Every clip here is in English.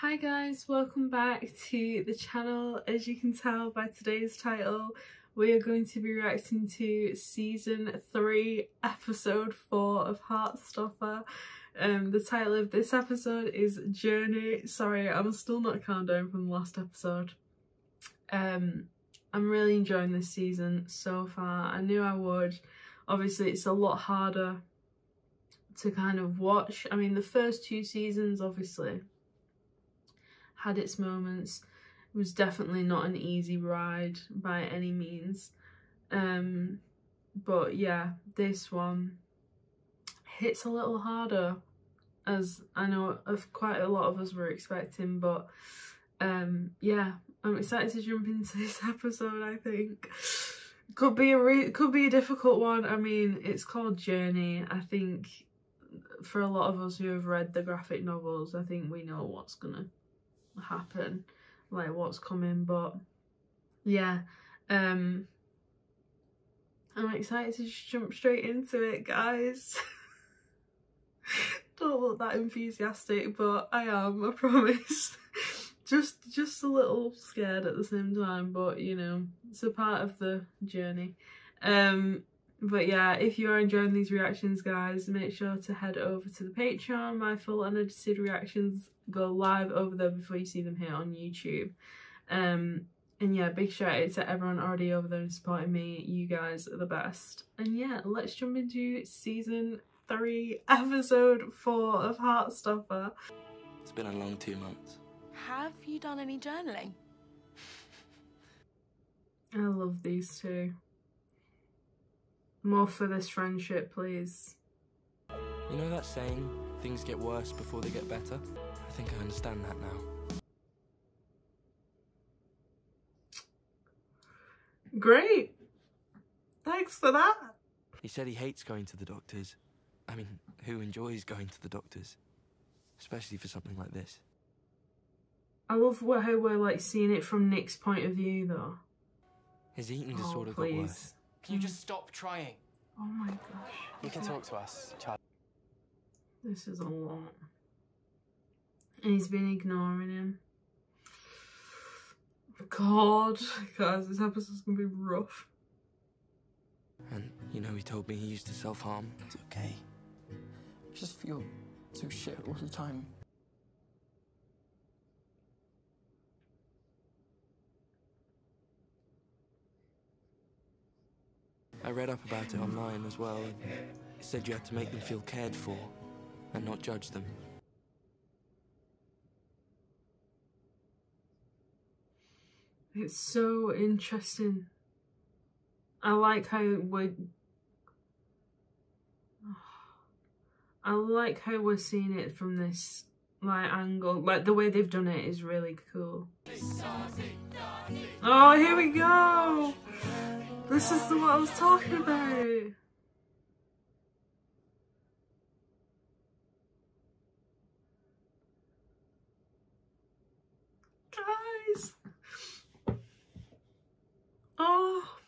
Hi guys, welcome back to the channel. As you can tell by today's title, we are going to be reacting to season 3 episode 4 of Heartstopper. Um, the title of this episode is Journey. Sorry, I'm still not calmed down from the last episode. Um, I'm really enjoying this season so far. I knew I would. Obviously, it's a lot harder to kind of watch. I mean, the first two seasons, obviously, had its moments. It was definitely not an easy ride by any means. Um, but yeah, this one hits a little harder as I know of quite a lot of us were expecting, but um, yeah, I'm excited to jump into this episode, I think. Could be a could be a difficult one. I mean, it's called Journey. I think for a lot of us who have read the graphic novels, I think we know what's gonna happen, like what's coming, but yeah, um, I'm excited to just jump straight into it, guys. Don't look that enthusiastic, but I am, I promise. just just a little scared at the same time, but you know, it's a part of the journey. Um, but yeah, if you are enjoying these reactions, guys, make sure to head over to the Patreon. My full unedited reactions go live over there before you see them here on YouTube. Um, and yeah, big shout out to everyone already over there supporting me. You guys are the best. And yeah, let's jump into season three, episode four of Heartstopper. It's been a long two months. Have you done any journaling? I love these two. More for this friendship, please. You know that saying, things get worse before they get better? I think I understand that now. Great. Thanks for that. He said he hates going to the doctors. I mean, who enjoys going to the doctors? Especially for something like this. I love how we're like seeing it from Nick's point of view though. His eating oh, disorder please. got worse. Can you just stop trying? Oh my gosh. You can talk to us, Charlie. This is a lot. And he's been ignoring him. God, guys, this episode's gonna be rough. And, you know, he told me he used to self-harm. It's okay. I just feel so shit all the time. I read up about it online as well, and it said you had to make them feel cared for and not judge them. It's so interesting. I like how we're... I like how we're seeing it from this like angle. Like the way they've done it is really cool. Oh, here we go! This is the what I was talking about. Guys. Oh.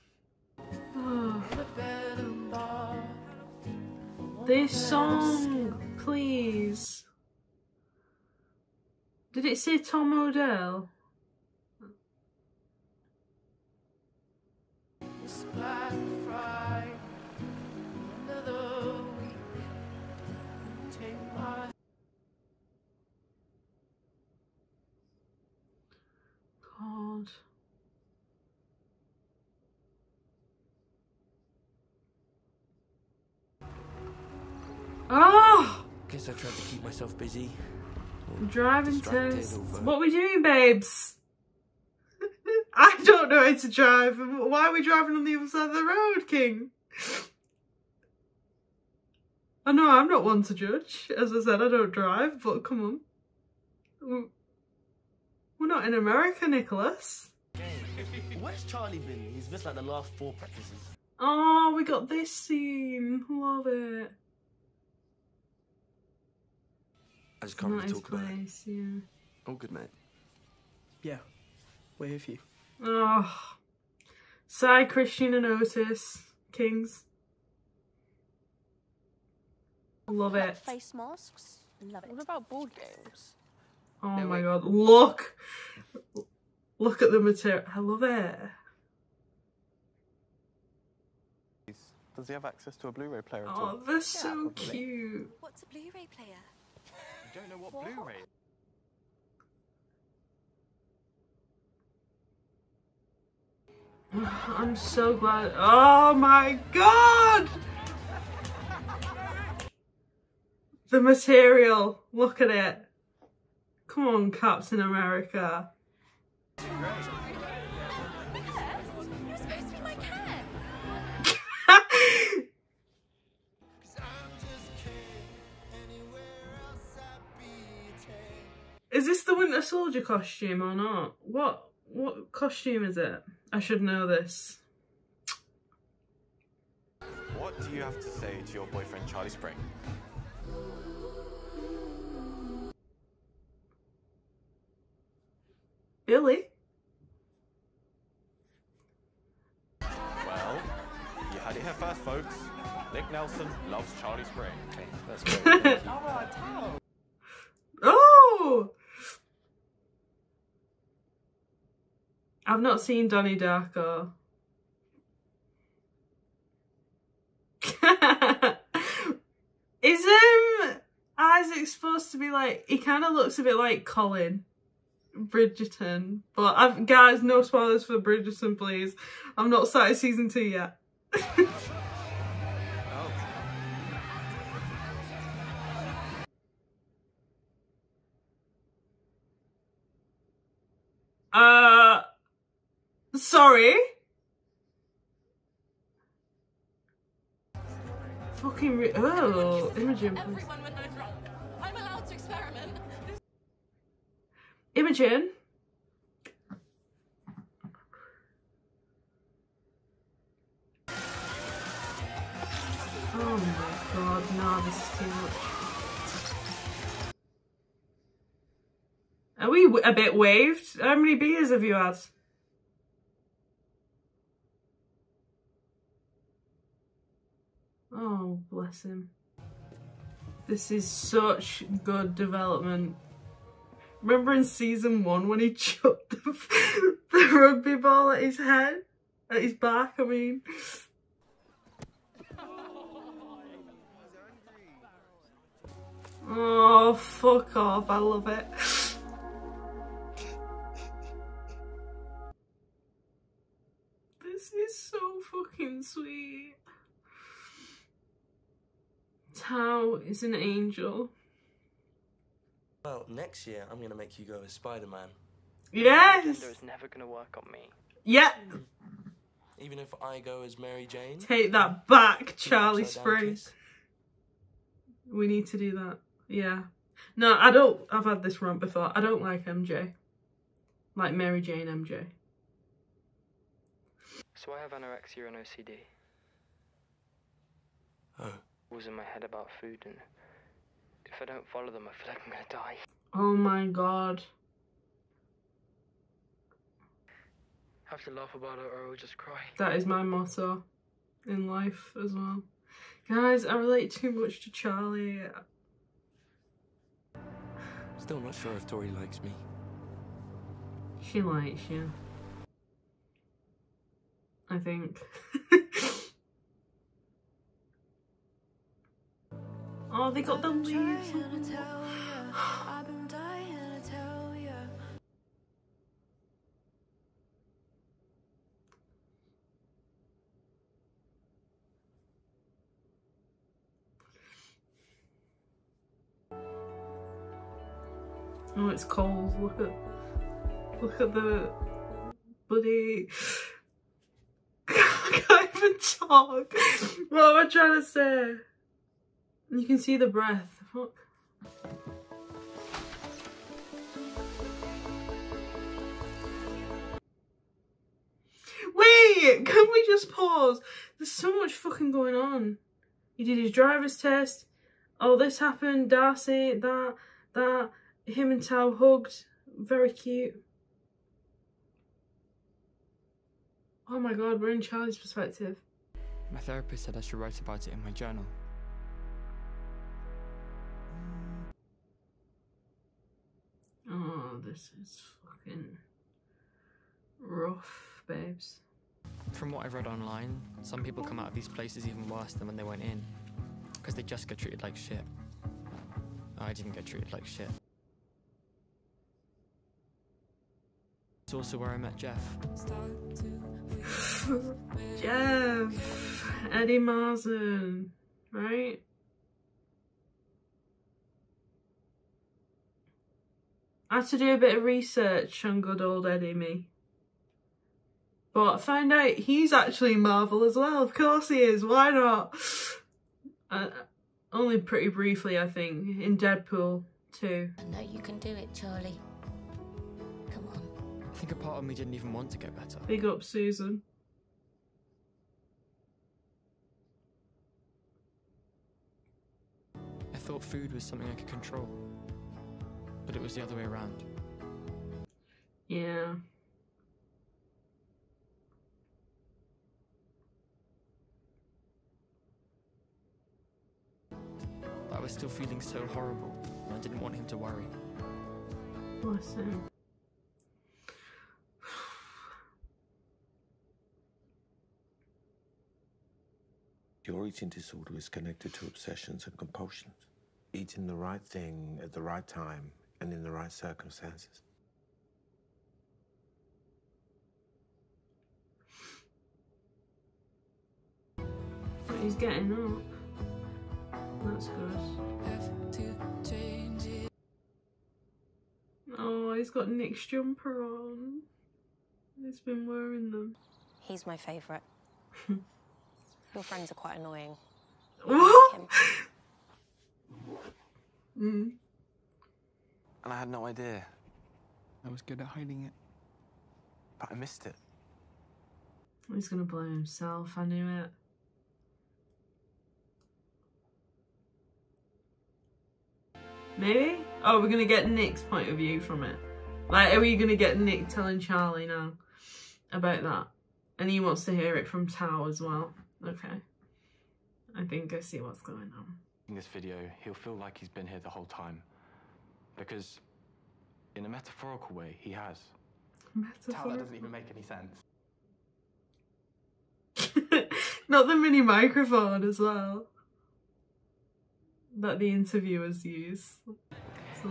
oh. This song, please. Did it say Tom Odell? God. Oh! Guess I tried to keep myself busy. Driving test. What are we doing, babes? I don't know how to drive. Why are we driving on the other side of the road, King? I know I'm not one to judge. As I said, I don't drive, but come on. We're not in America, Nicholas. Where's Charlie been? He's missed like the last four practices. Oh, we got this scene. Love it. I just can't really nice talk about it. place, yeah. All good, mate. Yeah, we're with you. Oh. Sai, Christian and Otis. Kings. Love it. Face masks. Love it. What about board games? Oh No, my wait. god, look! Look at the material. I love it. Does he have access to a Blu-ray player at Oh, all? they're so probably. cute. What's a Blu-ray player? You don't know what, Blu-ray I'm so glad. Oh my god! The material. Look at it. Come on, Captain America. Is this the Winter Soldier costume or not? What what costume is it? I should know this. What do you have to say to your boyfriend Charlie Spring? Billy? Well, you had it here first, folks. Nick Nelson loves Charlie Spring. Okay, that's great. Oh! I've not seen Donnie Darko. Is um Isaac supposed to be like he kind of looks a bit like Colin Bridgerton, but I've guys no spoilers for Bridgerton, please. I'm not started season two yet. sorry. Fucking re- oh, Imogen. Everyone when I'm drunk. I'm allowed to experiment. Imogen. Oh my god, no, this is too much. Are we a bit waved? How many beers have you had? Oh, bless him. This is such good development. Remember in season one when he chucked the, the rugby ball at his head? At his back, I mean. Oh, fuck off. I love it. This is so fucking sweet. Tao is an angel. Well, next year I'm gonna make you go as Spider-Man. Yes! Gender is never gonna work on me. Yeah! Even if I go as Mary Jane. Take that back, An Charlie upside Spring. We need to do that. Yeah. No, I don't. I've had this wrong before. I don't like MJ. Like Mary Jane MJ. So I have anorexia and OCD. Oh. Rules in my head about food, and if I don't follow them, I feel like I'm gonna die. Oh my god. I have to laugh about it, or I'll just cry. That is my motto in life as well. Guys, I relate too much to Charlie. Still not sure if Tori likes me. She likes you. I think. oh, they got the leaves. Oh, it's cold. Look at, look at the bloody. I can't even talk. What am I trying to say? You can see the breath. Wait, can we just pause? There's so much fucking going on. He did his driver's test. Oh, this happened. Darcy, that, that. Him and Tao hugged. Very cute. Oh my god, we're in Charlie's perspective. My therapist said I should write about it in my journal. It's fucking rough, babes. From what I've read online, some people come out of these places even worse than when they went in. Because they just get treated like shit. I didn't get treated like shit. It's also where I met Jeff. Jeff, Eddie Marsan, right? I had to do a bit of research on good old Eddie me. But find out he's actually Marvel as well. Of course he is. Why not? Uh, only pretty briefly, I think, in Deadpool 2. I know you can do it, Charlie. Come on. I think a part of me didn't even want to get better. Big up, Susan. I thought food was something I could control. But it was the other way around. Yeah. I was still feeling so horrible, and I didn't want him to worry. Bless him. Your eating disorder is connected to obsessions and compulsions. Eating the right thing at the right time and in the right circumstances. He's getting up. That's good. Oh, he's got Nick's jumper on. He's been wearing them. He's my favourite. Your friends are quite annoying. What? Him. Mm. And I had no idea, I was good at hiding it. but I missed it. He's gonna blame himself, I knew it. Maybe? Oh, we're gonna get Nick's point of view from it. Like, are we gonna get Nick telling Charlie now about that? And he wants to hear it from Tao as well. Okay. I think I see what's going on. In this video, he'll feel like he's been here the whole time. Because, in a metaphorical way, he has. Tao, that Metaphor. doesn't even make any sense. Not the mini microphone as well. That the interviewers use.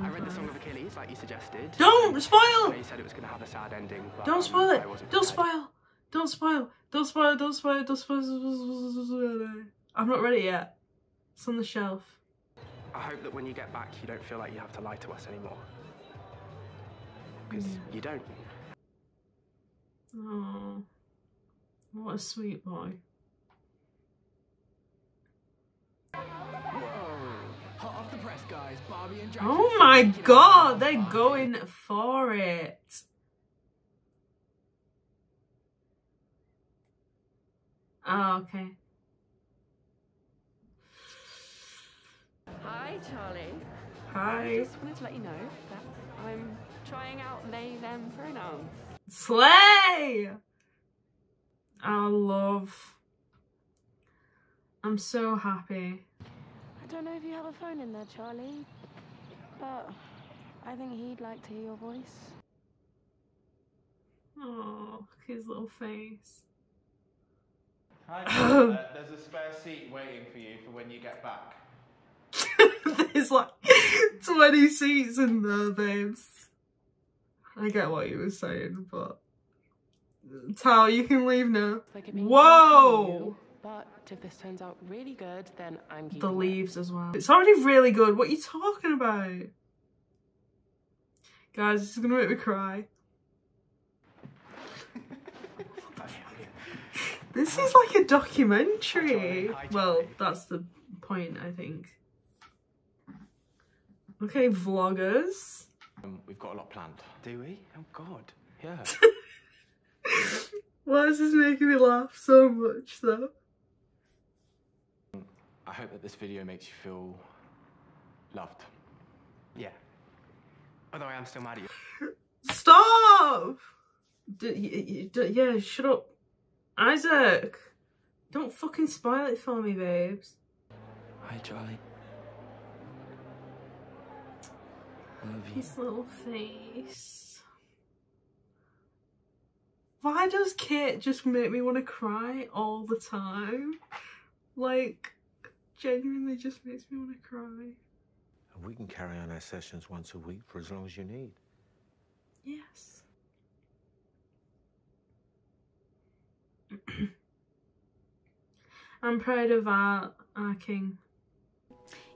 I read the Song of Achilles, like you suggested. Don't spoil! Where you said it was going to have a sad ending. But, Don't um, spoil it! I wasn't Don't prepared. spoil! Don't spoil! Don't spoil! Don't spoil! Don't spoil! I'm not ready yet. It's on the shelf. I hope that when you get back, you don't feel like you have to lie to us anymore. Because mm. you don't. Oh, what a sweet boy. Hot off the press, guys. Barbie and Oh my god, they're going for it. Oh, okay. Hi, Charlie. Hi. I Just wanted to let you know that I'm trying out they them pronouns. Slay! I love. I'm so happy. I don't know if you have a phone in there, Charlie, but I think he'd like to hear your voice. Oh, his little face. Hi, uh, there's a spare seat waiting for you for when you get back. There's like 20 seats in there, babes. I get what you were saying, but. Tao, you can leave now. Like Whoa! you, But if this turns out really good, then I'm keeping The it. leaves as well. It's already really good. What are you talking about? Guys, this is gonna make me cry. This is like a documentary. Well, that's the point, I think. Okay, vloggers. Um, we've got a lot planned. Do we? Oh, God. Yeah. Why is this making me laugh so much, though? I hope that this video makes you feel loved. Yeah. Although I am still mad at you. Stop! D- y- y- d- yeah, shut up. Isaac! Don't fucking spoil it for me, babes. Hi, Charlie. I love you. His little face. Why does Kit just make me want to cry all the time? Like, genuinely just makes me want to cry. And we can carry on our sessions once a week for as long as you need. Yes. I'm proud of our, our king.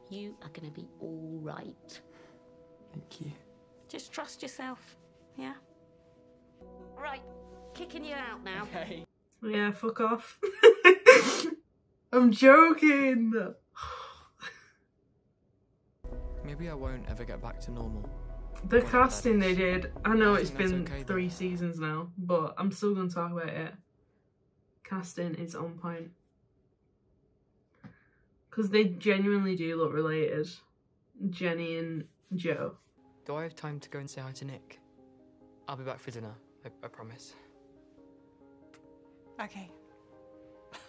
You are going to be all right. Thank you. Just trust yourself, yeah? Right, kicking you out now. Okay. Yeah, fuck off. I'm joking. Maybe I won't ever get back to normal. The casting they did, I know I it's think that's been okay, though. three seasons now, but I'm still going to talk about it. Casting is on point. Because they genuinely do look related. Jenny and Joe. Do I have time to go and say hi to Nick? I'll be back for dinner, I, I promise. Okay.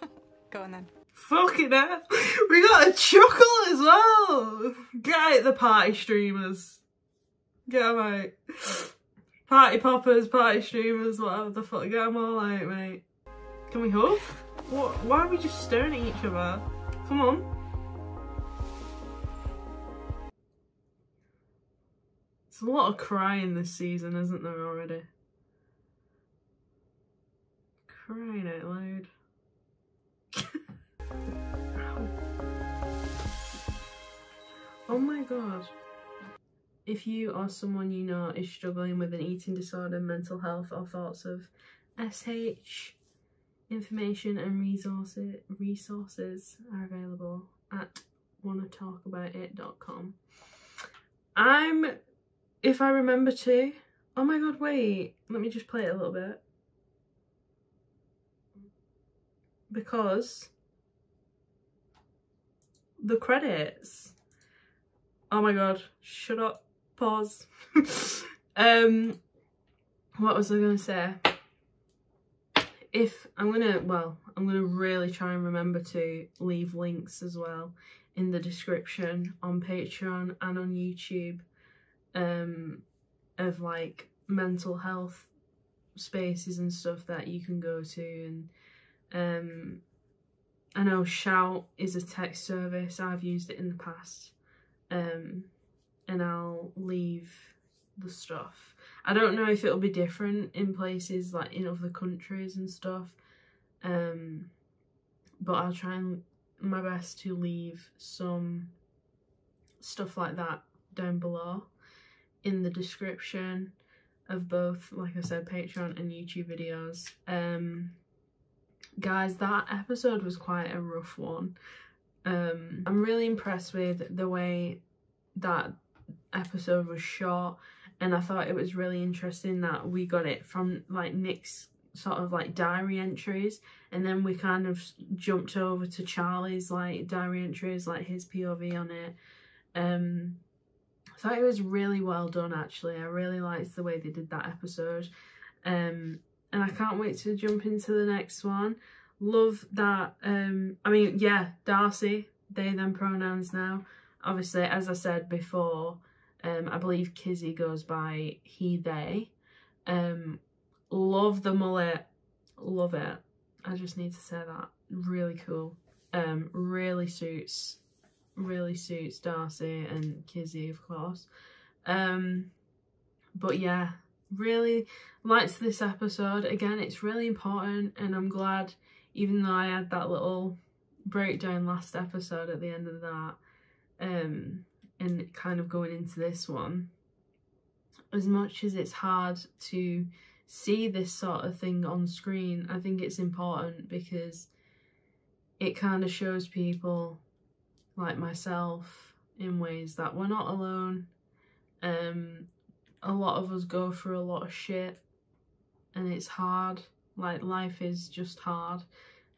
Go on then. Fucking hell. We got a chuckle as well. Get out the party streamers. Get 'em out. Party poppers, party streamers, whatever the fuck. Get 'em all out, mate. Can we hug? What? Why are we just staring at each other? Come on. There's a lot of crying this season, isn't there already? Crying out loud. Oh my god. If you or someone you know is struggling with an eating disorder, mental health, or thoughts of SH, information and resources resources are available at wannatalkaboutit.com. I'm, if I remember to, oh my god, wait, let me just play it a little bit. Because the credits. Oh my god, shut up, pause. um, what was I gonna say? If I'm gonna, well, I'm gonna really try and remember to leave links as well in the description on Patreon and on YouTube um, of like mental health spaces and stuff that you can go to and um, I know Shout is a text service. I've used it in the past. Um, and I'll leave the stuff. I don't know if it'll be different in places like in other countries and stuff. Um, but I'll try and my best to leave some stuff like that down below in the description of both, like I said, Patreon and YouTube videos. Um, guys that episode was quite a rough one um i'm really impressed with the way that episode was shot and i thought it was really interesting that we got it from like nick's sort of like diary entries and then we kind of jumped over to charlie's like diary entries like his pov on it um i thought it was really well done actually i really liked the way they did that episode um and I can't wait to jump into the next one. Love that, um, I mean, yeah, Darcy, they, them pronouns now. Obviously, as I said before, um, I believe Kizzy goes by he, they. Um, love the mullet, love it. I just need to say that. Really cool. Um, really suits, really suits Darcy and Kizzy, of course. Um, but yeah, really liked this episode. Again, it's really important and I'm glad, even though I had that little breakdown last episode at the end of that, um, and kind of going into this one, as much as it's hard to see this sort of thing on screen, I think it's important because it kind of shows people like myself in ways that we're not alone. Um, a lot of us go through a lot of shit and it's hard. Like life is just hard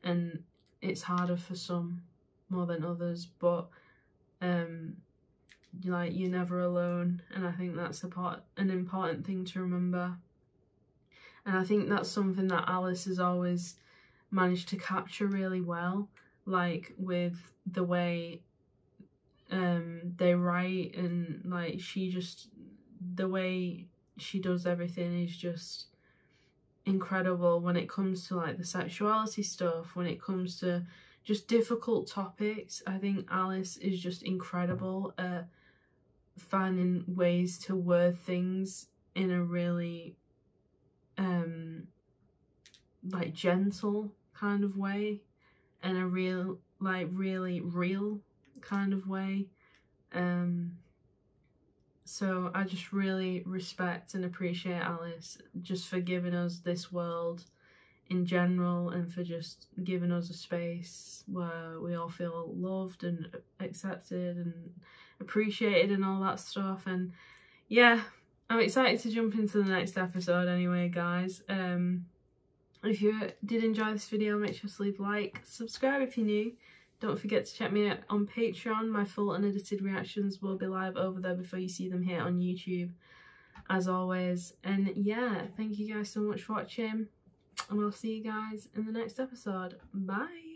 and it's harder for some more than others but um like you're never alone. And i think that's a part an important thing to remember. And i think that's something that alice has always managed to capture really well like with the way um they write and like she just the way she does everything is just incredible when it comes to like the sexuality stuff, when it comes to just difficult topics. I think Alice is just incredible at finding ways to word things in a really um like gentle kind of way and a real like really real kind of way. Um so I just really respect and appreciate Alice just for giving us this world in general and for just giving us a space where we all feel loved and accepted and appreciated and all that stuff. And yeah I'm excited to jump into the next episode anyway guys. Um if you did enjoy this video make sure to leave like subscribe if you're new don't forget to check me out on Patreon. My full unedited reactions will be live over there before you see them here on YouTube, as always. And yeah, thank you guys so much for watching, and I'll see you guys in the next episode. Bye!